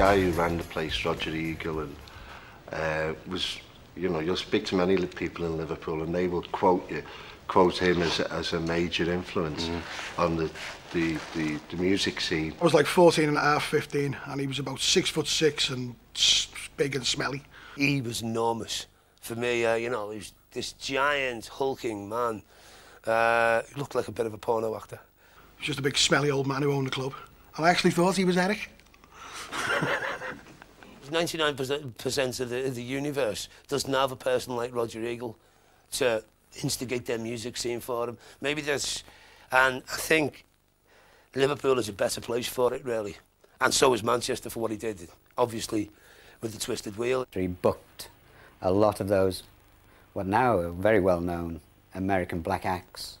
the guy who ran the place, Roger Eagle, and uh, was, you know, you'll speak to many people in Liverpool and they will quote you, quote him as a, as a major influence mm. on the, the, the, the music scene. I was like 14 and a half, 15, and he was about six foot six and big and smelly. He was enormous. For me, uh, you know, he was this giant, hulking man. Uh, he looked like a bit of a porno actor. He was just a big, smelly old man who owned the club. And I actually thought he was Eric. 99% of the, of the universe doesn't have a person like Roger Eagle to instigate their music scene for them. Maybe that's... And I think Liverpool is a better place for it, really. And so is Manchester for what he did, obviously, with the Twisted Wheel. He booked a lot of those, what now are very well-known American black acts.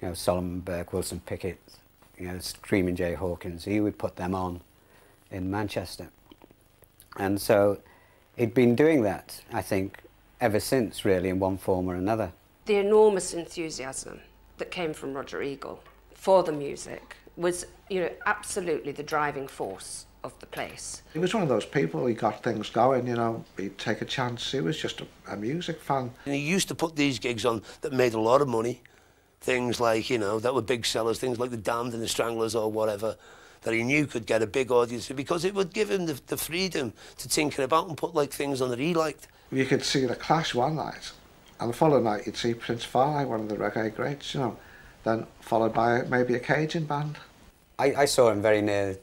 You know, Solomon Burke, Wilson Pickett, you know, Screaming Jay Hawkins. He would put them on in Manchester. And so he'd been doing that, I think, ever since, really, in one form or another. The enormous enthusiasm that came from Roger Eagle for the music was, you know, absolutely the driving force of the place. He was one of those people, he got things going, you know, he'd take a chance. He was just a, a music fan. And he used to put these gigs on that made a lot of money. Things like, you know, that were big sellers, things like The Damned and The Stranglers or whatever that he knew could get a big audience because it would give him the, the freedom to tinker about and put like things on that he liked. You could see the Clash one night, and the following night you'd see Prince Far one of the reggae greats, you know, then followed by maybe a Cajun band. I, I saw him very near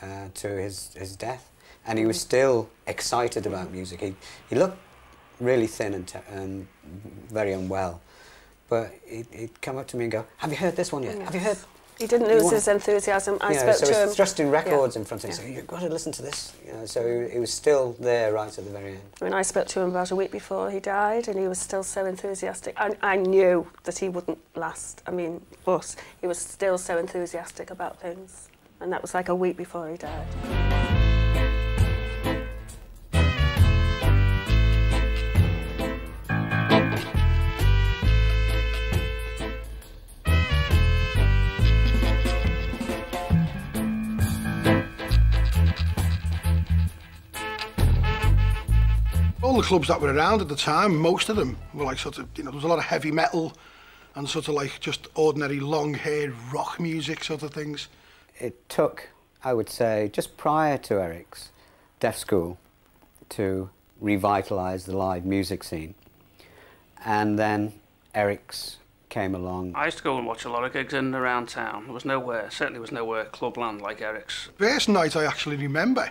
uh, to his, his death, and he was still excited about music. He, he looked really thin and, and very unwell, but he'd, he'd come up to me and go, have you heard this one yet? Yes. Have you heard he didn't lose his enthusiasm. I spoke so to him. thrusting records yeah. in front of him, yeah. saying, "You've got to listen to this." You know, so he, was still there right at the very end. I mean, I spoke to him about a week before he died, and he was still so enthusiastic. I, I knew that he wouldn't last. I mean, but he was still so enthusiastic about things, and that was like a week before he died. All the clubs that were around at the time, most of them were like sort of, you know, there was a lot of heavy metal and sort of like just ordinary long-haired rock music sort of things. It took, I would say, just prior to Eric's Deaf School to revitalise the live music scene. And then Eric's came along. I used to go and watch a lot of gigs in and around town. There was nowhere, certainly was nowhere clubland like Eric's. First night I actually remember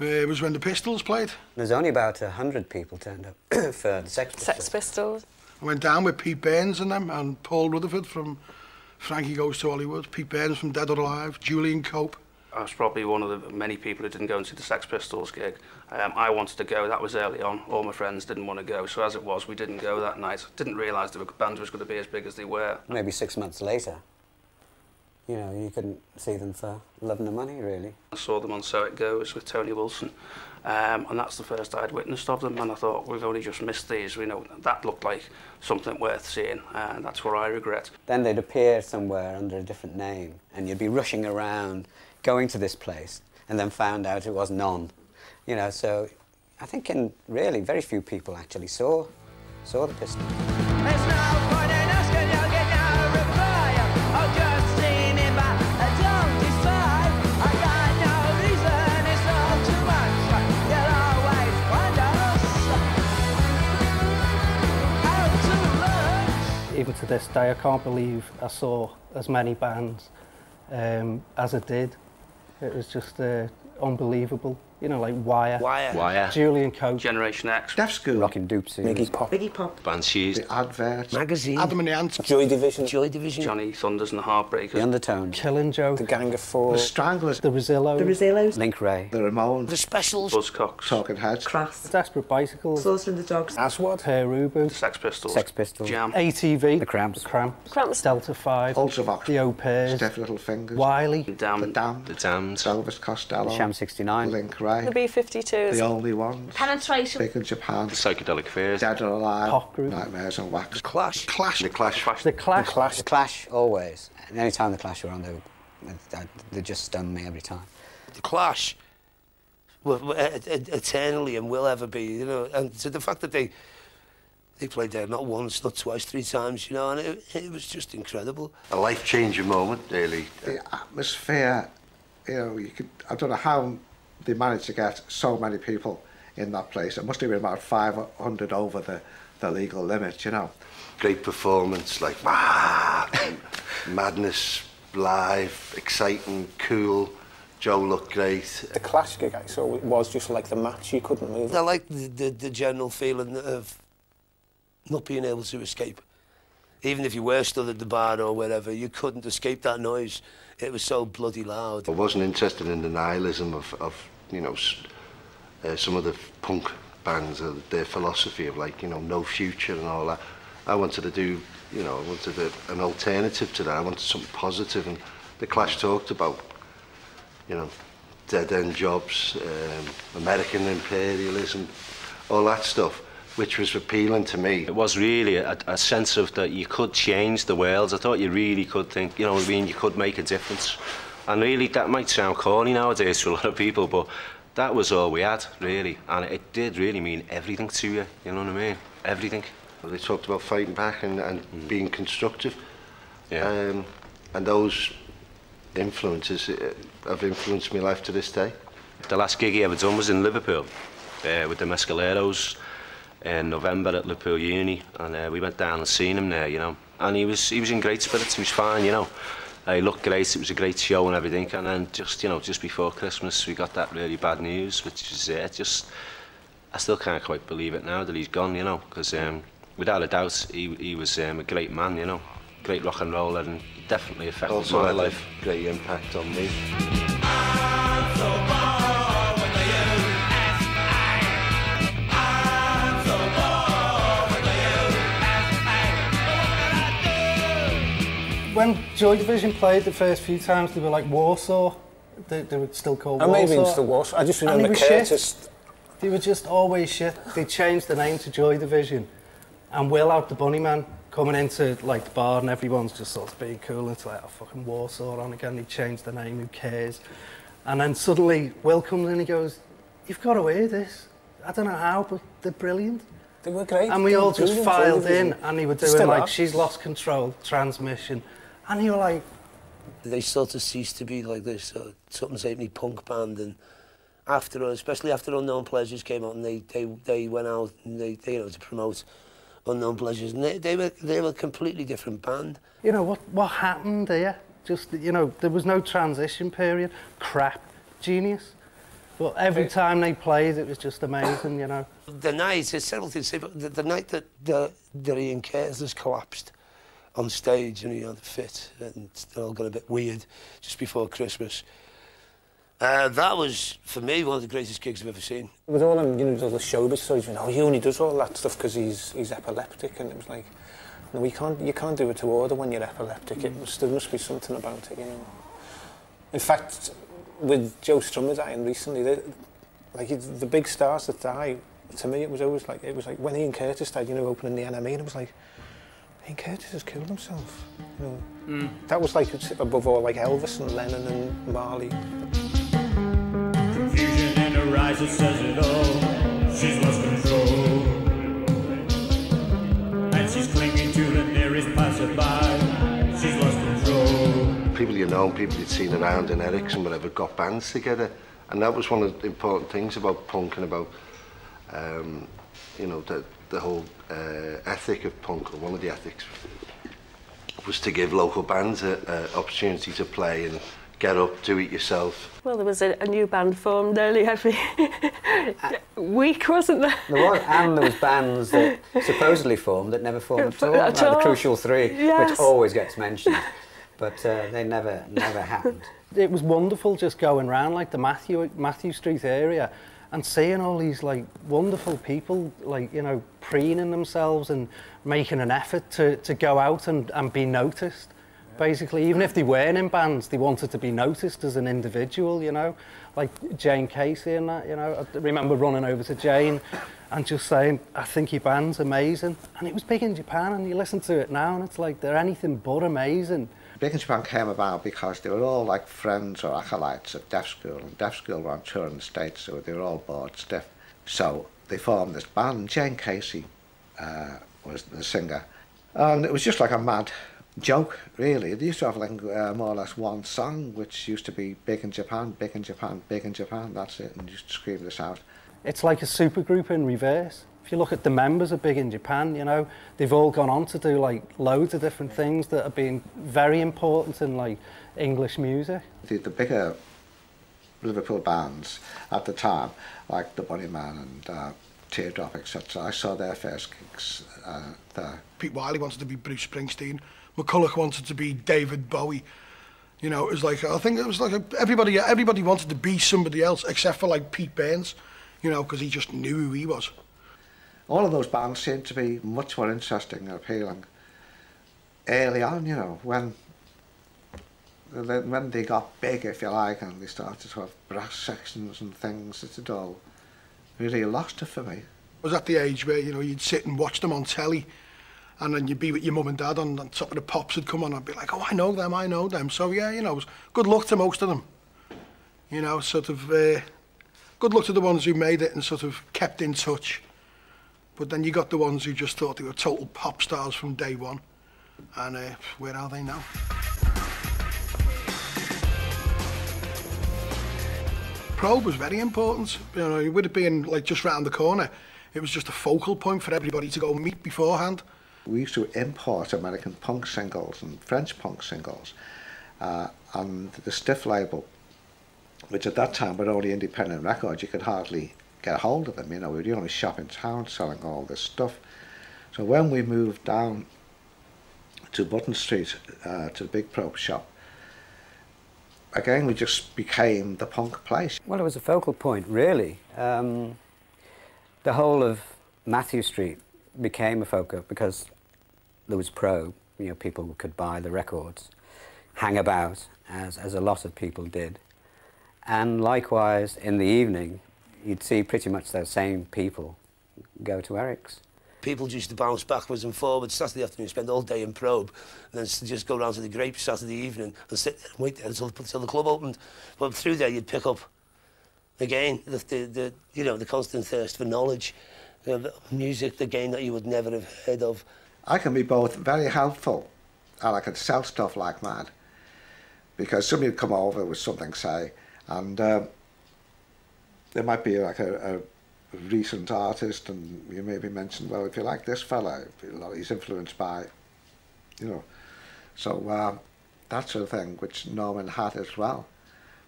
it was when the Pistols played. There's only about 100 people turned up for the Sex Pistols. Sex Pistols. I went down with Pete Burns and them, and Paul Rutherford from Frankie Goes to Hollywood, Pete Burns from Dead or Alive, Julian Cope. I was probably one of the many people who didn't go and see the Sex Pistols gig. Um, I wanted to go, that was early on. All my friends didn't want to go, so as it was, we didn't go that night. Didn't realise the band was going to be as big as they were. Maybe six months later, you know, you couldn't see them for love nor money, really. I saw them on So It Goes with Tony Wilson, um, and that's the first I'd witnessed of them, and I thought, we've only just missed these, you know, that looked like something worth seeing, and that's what I regret. Then they'd appear somewhere under a different name, and you'd be rushing around, going to this place, and then found out it was none. You know, so I think in really very few people actually saw, saw the Pistols. even to this day, I can't believe I saw as many bands um, as I did. It was just uh, unbelievable. You know, like Wire. Wire. Wire. Julian Cope. Generation X. Deaf School. Rockin' Dopsie. Iggy Pop. Iggy Pop. Banshees. The Advert. Magazine. Adam and the Ants. Joy Division. Joy Division. Johnny Thunders and the Heartbreakers. The Undertones. Killing Joke. The Gang of Four. The Stranglers. The Rezillos. The Rezillos. Link Wray. The Ramones. The Specials. Buzzcocks. Talking Heads. Crass. Desperate Bicycles. Slaughter and the Dogs. Aswad. Pere Ubu. The Sex Pistols. Sex Pistols. Jam. ATV. The Cramps. The Cramps. Cramps. Delta 5. Ultravox. The Au Pairs. Stiff Little Fingers. Wylie. The Damned. The Damned. The Damned. Elvis Costello. Sham 69. Link Wray. The B-52s. The Only Ones. Penetration. Big in Japan. The Psychedelic Furs. Dead or Alive. Pop group. Nightmares in Wax. Clash. Clash. The Clash. The Clash. The Clash. The Clash, always. And any time the Clash were on, they, would, they just stunned me every time. The Clash were, were e- e- eternally and will ever be, you know. And so the fact that they they played there not once, not twice, three times, you know, and it, it was just incredible. A life-changing moment, really. the atmosphere, you know, you could, I don't know how they managed to get so many people in that place. It must have been about 500 over the, the legal limit, you know. Great performance, like, ah, madness, live, exciting, cool. Joe looked great. The Clash gig I saw was just like the match, you couldn't move. I like the, the, the general feeling of not being able to escape. Even if you were stood at the bar or wherever, you couldn't escape that noise. It was so bloody loud. I wasn't interested in the nihilism of, of you know, uh, some of the punk bands, uh, their philosophy of like, you know, no future and all that. I wanted to do, you know, I wanted a, an alternative to that. I wanted something positive. and the Clash talked about, you know, dead-end jobs, um, American imperialism, all that stuff, which was appealing to me. It was really a, a sense of that you could change the world. I thought you really could think, you know I mean, you could make a difference. And really, that might sound corny nowadays to a lot of people, but that was all we had, really. And it did really mean everything to you, you know what I mean? Everything. Well, they talked about fighting back and, and being constructive. Yeah. Um, and those influences uh, have influenced my life to this day. The last gig he ever done was in Liverpool uh, with the Mescaleros in November at Liverpool Uni, and uh, we went down and seen him there, you know. And he was he was in great spirits. He was fine, you know. It looked great, it was a great show and everything, and then just, you know, just before Christmas we got that really bad news, which is it, uh, just, I still can't quite believe it now that he's gone, you know, because um, without a doubt, he, he was um, a great man, you know, great rock and roller and definitely affected also my life. great impact on me. When Joy Division played the first few times, they were like Warsaw. They, they were still called And Warsaw. maybe it's the worst. I just he remember. Curtis. They were just always shit. They changed the name to Joy Division. And Will out the bunny man coming into like the bar and everyone's just sort of being cool. It's like, oh, fucking Warsaw on again. They changed the name, who cares? And then suddenly Will comes in and he goes, you've got to hear this. I don't know how, but they're brilliant. They were great. And we all just filed in and they were doing still like, are. she's lost control, transmission. And you were like, They sort of ceased to be like this uh, something's me punk band and after us, especially after Unknown Pleasures came out and they, they, they went out and they, they, you know, to promote Unknown Pleasures and they, they, were, they were a completely different band. you know, what, what happened there? Just, you know, there was no transition period. Crap. Genius. But every time they played, it was just amazing, you know. The night, it's several things to say, but the, the night that, the, that Ian Curtis collapsed on stage and had a fit and it all got a bit weird just before Christmas, uh, that was, for me, one of the greatest gigs I've ever seen. It was all them, you know, all the showbiz stories. You know, he only does all that stuff because he's he's epileptic, and it was like, no, we can't, you can't do it to order when you're epileptic. It must, there must be something about it, you know. In fact, with Joe Strummer dying recently, they, like the big stars that die, to me, it was always like it was like when Ian Curtis died, you know, opening the NME, and it was like, Ian Curtis has killed himself. You know, Mm. that was like above all like Elvis and Lennon and Marley. Confusion in her eyes, it says it all. She's lost control. And she's clinging to the nearest passerby. She's lost control. People you know, people you'd seen around in Eric's and, whatever, got bands together. And that was one of the important things about punk and about, um, you know, the, the whole uh, ethic of punk, or one of the ethics, was to give local bands an opportunity to play and get up, do it yourself. Well, there was a, a new band formed nearly every week, wasn't there? There was, and there was bands that supposedly formed that never formed at all. At like the. Crucial Three, Yes. which always gets mentioned, but uh, they never, never happened. it was wonderful just going around like the Mathew Mathew Street area and seeing all these like wonderful people like you know preening themselves and making an effort to, to go out and, and be noticed basically. Even if they weren't in bands they wanted to be noticed as an individual you know? Like Jayne Casey and that you know? I remember running over to Jayne and just saying I think your band's amazing. And it was big in Japan and you listen to it now and it's like they're anything but amazing Dickens Japan came about because they were all like friends or acolytes at deaf school, and deaf school were on tour in the States, so they were all bored stiff. So they formed this band. Jane Casey uh, was the singer, and it was just like a mad joke, really. They used to have like uh, more or less one song, which used to be big in Japan, big in Japan, big in Japan. That's it, and you just scream this out. It's like a supergroup in reverse. If you look at the members of Big in Japan, you know, they've all gone on to do like loads of different things that have been very important in like English music. The, the bigger Liverpool bands at the time, like the Bunnymen and uh, Teardrop, etc. I saw their first gigs uh, there. Pete Wylie wanted to be Bruce Springsteen. McCulloch wanted to be David Bowie. You know, it was like I think it was like a, everybody everybody wanted to be somebody else except for like Pete Burns, you know, because he just knew who he was. All of those bands seemed to be much more interesting and appealing early on, you know, when when they got big, if you like, and they started to have brass sections and things, it all really lost it for me. Was at the age where, you know, you'd sit and watch them on telly and then you'd be with your mum and dad on, on top of the pops would come on and I'd be like, oh, I know them, I know them. So, yeah, you know, good luck to most of them. You know, sort of, uh, good luck to the ones who made it and sort of kept in touch. But then you got the ones who just thought they were total pop stars from day one. And uh, where are they now? Probe was very important. You know, it being like just round the corner, it was just a focal point for everybody to go meet beforehand. We used to import American punk singles and French punk singles, uh, and the Stiff label, which at that time were only independent records, you could hardly get a hold of them. You know, we were the only shop in town selling all this stuff. So when we moved down to Button Street, uh, to the Big Probe shop, again, we just became the punk place. Well, it was a focal point, really. Um, the whole of Mathew Street became a focal because there was Probe. You know, people could buy the records, hang about, as, as a lot of people did. And likewise, in the evening, you'd see pretty much those same people go to Eric's. People used to bounce backwards and forwards Saturday afternoon, spend all day in Probe, and then just go round to the Grape Saturday evening and sit and wait there until, until the club opened. But through there, you'd pick up again the, the, the you know the constant thirst for knowledge, the music, the game that you would never have heard of. I can be both very helpful, and I can sell stuff like mad, because somebody would come over with something, say, and um, there might be like a, a recent artist and you may maybe mentioned, well, if you like this fella, he's influenced by, you know, so uh, that sort of thing, which Norman had as well.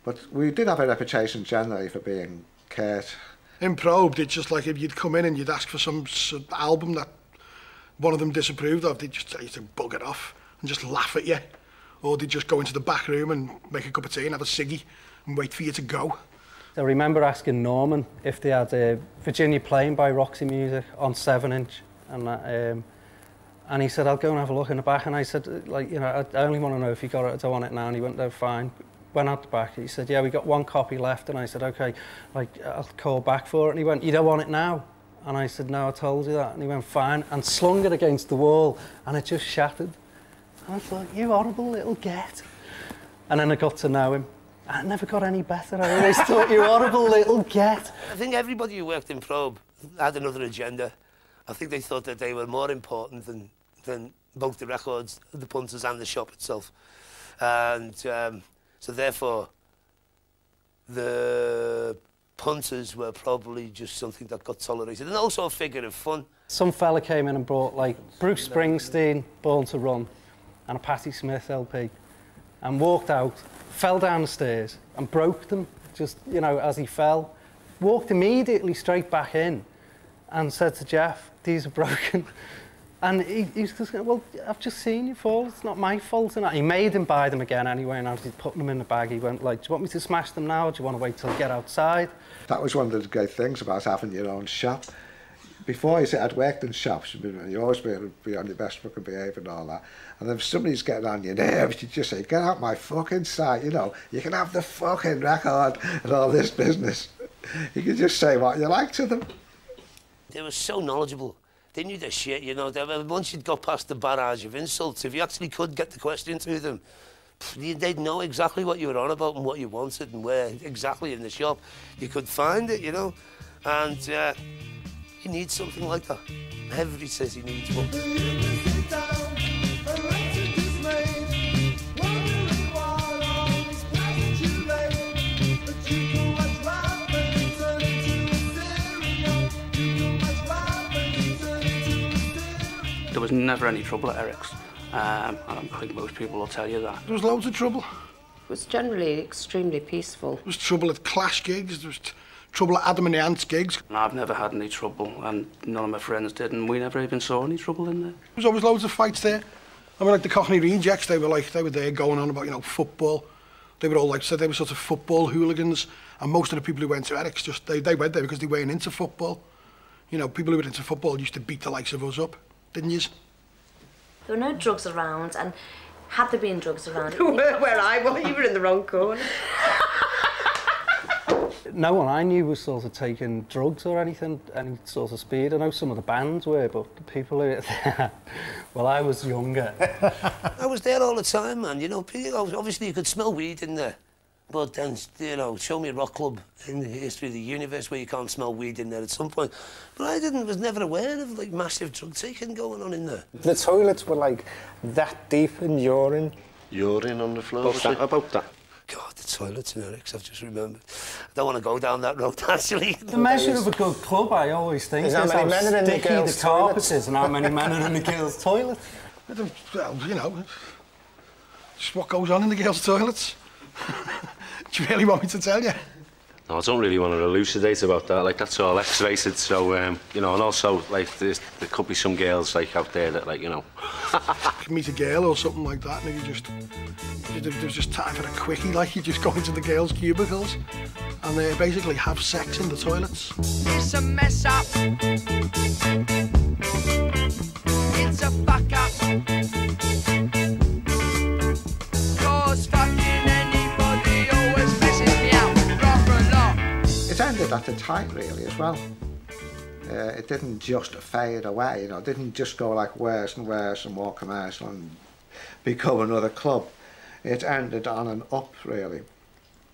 But we did have a reputation generally for being curt. In it's just like if you'd come in and you'd ask for some, album that one of them disapproved of, they'd just tell you bug it off and just laugh at you. Or they'd just go into the back room and make a cup of tea and have a ciggy and wait for you to go. I remember asking Norman if they had uh, Virginia Plain by Roxy Music on 7 inch. And, um, and he said, I'll go and have a look in the back. And I said, like, you know, I, only want to know if you got it, I don't want it now. And he went, no, fine. Went out the back. He said, yeah, we got one copy left. And I said, okay, like, I'll call back for it. And he went, you don't want it now? And I said, no, I told you that. And he went, fine. And slung it against the wall. And it just shattered. And I thought, you horrible little get. And then I got to know him. I never got any better. I always thought you horrible little get. I think everybody who worked in Probe had another agenda. I think they thought that they were more important than, than both the records, the punters and the shop itself. And um, so therefore, the punters were probably just something that got tolerated and also a figure of fun. Some fella came in and brought like Bruce Springsteen, Born to Run, and a Patti Smith LP, and walked out fell down the stairs and broke them, just, you know, as he fell. Walked immediately straight back in and said to Jeff, these are broken. And he, he's just going, well, I've just seen you fall. It's not my fault. And he made him buy them again anyway. And as he put them in the bag, he went like, do you want me to smash them now? Or do you want to wait till I get outside? That was one of the great things about having your own shop. Before, you said I'd worked in shops, you always be, be on your best fucking behaviour and all that. And then if somebody's getting on your nerves, you just say, get out my fucking sight, you know, you can have the fucking record and all this business. You can just say what you like to them. They were so knowledgeable. they knew their shit, you know. Once you'd got past the barrage of insults, if you actually could get the question to them, they'd know exactly what you were on about and what you wanted and where exactly in the shop you could find it, you know. And uh, you need something like that. Everybody says he needs one. There was never any trouble at Eric's. Um, and I think most people will tell you that. There was loads of trouble. It was generally extremely peaceful. There was trouble at Clash gigs, there was t- trouble at Adam and the Ants gigs. And I've never had any trouble, and none of my friends did, and we never even saw any trouble in there. There was always loads of fights there. I mean, like the Cockney Rejects, they were like, they were there going on about, you know, football. They were all like, so they were sort of football hooligans. And most of the people who went to Eric's just, they, they went there because they weren't into football. You know, people who were into football used to beat the likes of us up, didn't you? There were no drugs around, and had there been drugs around, it where, where I was, you were in the wrong corner. No one I knew was sort of taking drugs or anything, any sort of speed. I know some of the bands were, but the people who well, I was younger. I was there all the time, man. You know, obviously you could smell weed in there. But then, you know, show me a rock club in the history of the universe where you can't smell weed in there at some point. But I didn't, was never aware of like massive drug taking going on in there. The toilets were like that deep in urine. Urine on the floor. About that, about that. God, the toilets in Eric's, I've just remembered. I don't want to go down that road, actually. The measure of a good club, I always think, Is is, how many men are in the girls' the carpet toilets. is and how many men are in the girls' toilet. Well, you know, just what goes on in the girls' toilets. Do you really want me to tell you? No, I don't really want to elucidate about that. Like that's all X-rated. So um, you know, and also like there's, there could be some girls like out there that like you know. Meet a girl or something like that, and you just, there- there's just time for a quickie, like you just go into the girls' cubicles and they basically have sex in the toilets. It's a mess up. It's a fuck up. Lot. It ended at the time, really, as well. Uh, it didn't just fade away, you know, it didn't just go like worse and worse and more commercial and become another club. It ended on and up, really.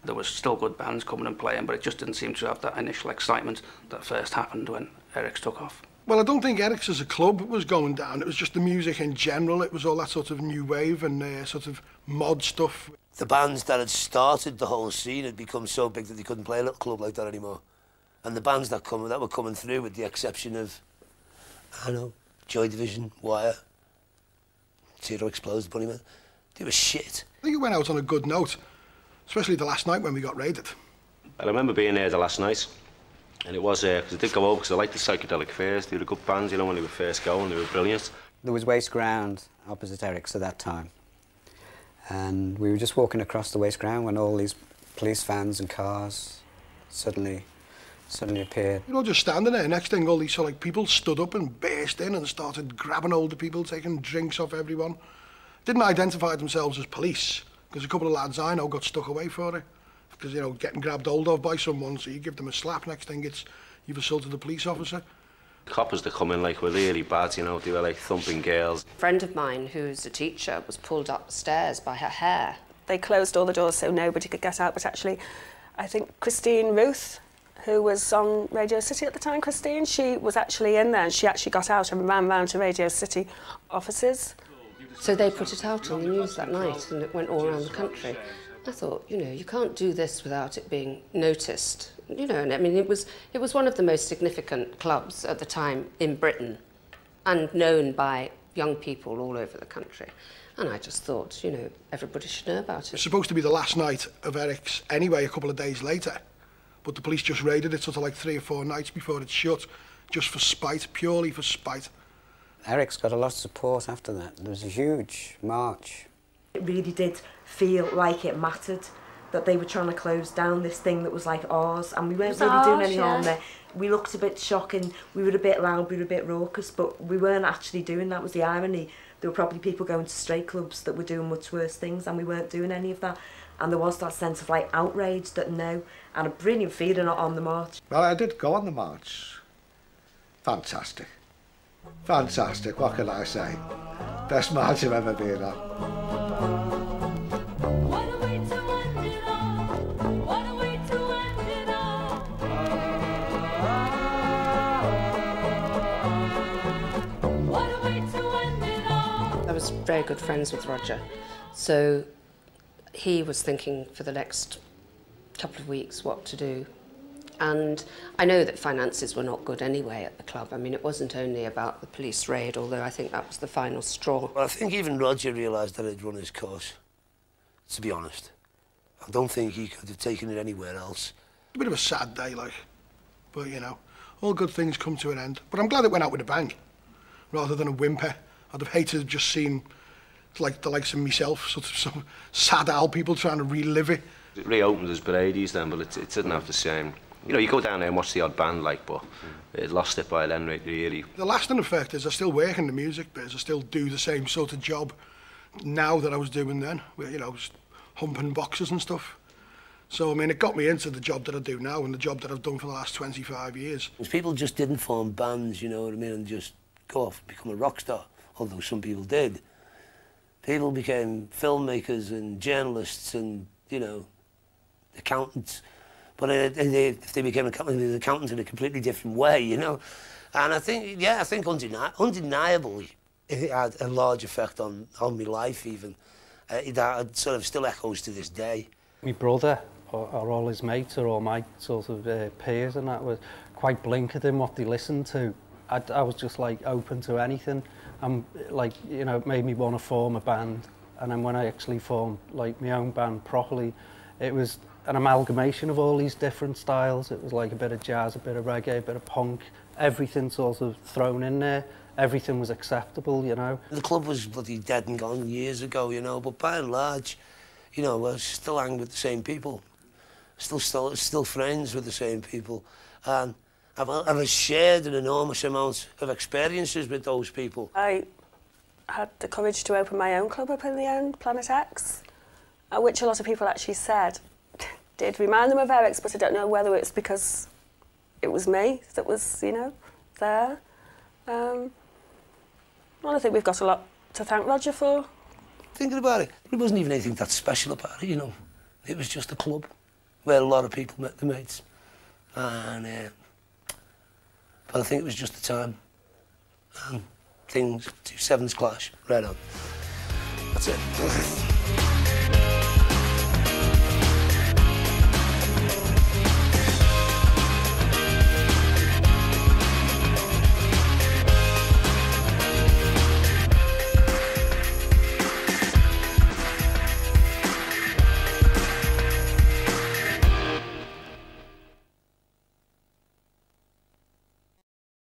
There was still good bands coming and playing, but it just didn't seem to have that initial excitement that first happened when Eric's took off. Well, I don't think Eric's as a club was going down. It was just the music in general. It was all that sort of new wave and uh, sort of mod stuff. The bands that had started the whole scene had become so big that they couldn't play a little club like that anymore. And the bands that come that were coming through, with the exception of, I don't know, Joy Division, Wire, Zero Explodes, Bunnymen, they were shit. I think it went out on a good note, especially the last night when we got raided. I remember being there the last night, and it was uh, because I did go over because I liked the Psychedelic Furs. They were good bands, you know, when they were first going. They were brilliant. There was waste ground opposite Eric's at that time. And we were just walking across the waste ground when all these police vans and cars suddenly suddenly appeared. You know, just standing there. Next thing, all these sort of, like people stood up and burst in and started grabbing older people, taking drinks off everyone. Didn't identify themselves as police because a couple of lads I know got stuck away for it. Because you know, getting grabbed hold of by someone, so you give them a slap. Next thing, it's you've assaulted a police officer. The coppers that come in like were really bad, you know. They were like thumping girls. A friend of mine who's a teacher was pulled upstairs by her hair. They closed all the doors so nobody could get out, but actually, I think Christine Ruth, who was on Radio City at the time, Christine, she was actually in there and she actually got out and ran round to Radio City offices. So they put it out on the news that night and it went all around the country. I thought, you know, you can't do this without it being noticed. You know, and I mean, it was, it was one of the most significant clubs at the time in Britain and known by young people all over the country. And I just thought, you know, everybody should know about It's it. supposed to be the last night of Eric's anyway, a couple of days later. But the police just raided it sort of like three or four nights before it shut, just for spite, purely for spite. Eric's got a lot of support after that. There was a huge march. It really did feel like it mattered that they were trying to close down this thing that was like ours, and we weren't really doing any harm there. We looked a bit shocking. We were a bit loud. We were a bit raucous, but we weren't actually doing that. Was the irony? There were probably people going to straight clubs that were doing much worse things, and we weren't doing any of that. And there was that sense of like outrage that no, and a brilliant feeling on the march. Well, I did go on the march. Fantastic. Fantastic, what can I say? Best match I've ever been at. Very good friends with Roger, so he was thinking for the next couple of weeks what to do. And I know that finances were not good anyway at the club. I mean, it wasn't only about the police raid, although I think that was the final straw. Well, I think even Roger realised that he'd run his course, to be honest. I don't think he could have taken it anywhere else. A bit of a sad day, like. But, you know, all good things come to an end. But I'm glad it went out with a bang, rather than a whimper. I'd have hated to have just seen, like the likes of myself, sort of some sad old people trying to relive it. It reopened as Brady's then, but it, it didn't have the same. You know, you go down there and watch the odd band, like, but mm. it lost it by then, really. The lasting effect is I still work in the music biz. I still do the same sort of job now that I was doing then, where, you know, just humping boxes and stuff. So, I mean, it got me into the job that I do now and the job that I've done for the last 25 years. People just didn't form bands, you know what I mean, and just go off and become a rock star, although some people did. People became filmmakers and journalists and, you know, accountants. But they, if they became accountants, accountants in a completely different way, you know. And I think, yeah, I think undeni undeniably it had a large effect on, on my life even. Uh, that sort of still echoes to this day. My brother or, or all his mates or all my sort of uh, peers and that was quite blinkered in what they listened to. I, I was just like open to anything and like you know made me want to form a band. And then when I actually formed like my own band properly it was an amalgamation of all these different styles. It was like a bit of jazz a bit of reggae a bit of punk. Everything sort of thrown in there. Everything was acceptable you know? The club was bloody dead and gone years ago, you know, but by and large, you know, I still hang with the same people. Still, still, still friends with the same people. And I've, I've shared an enormous amount of experiences with those people. I had the courage to open my own club up in the end, Planet X, uh, which a lot of people actually said did remind them of Eric's, but I don't know whether it's because it was me that was, you know, there. Um, well, I think we've got a lot to thank Roger for. Thinking about it, there wasn't even anything that special about it, you know. It was just a club where a lot of people met their mates. And, uh, but I think it was just the time. And things, two sevens clash, right on. That's it.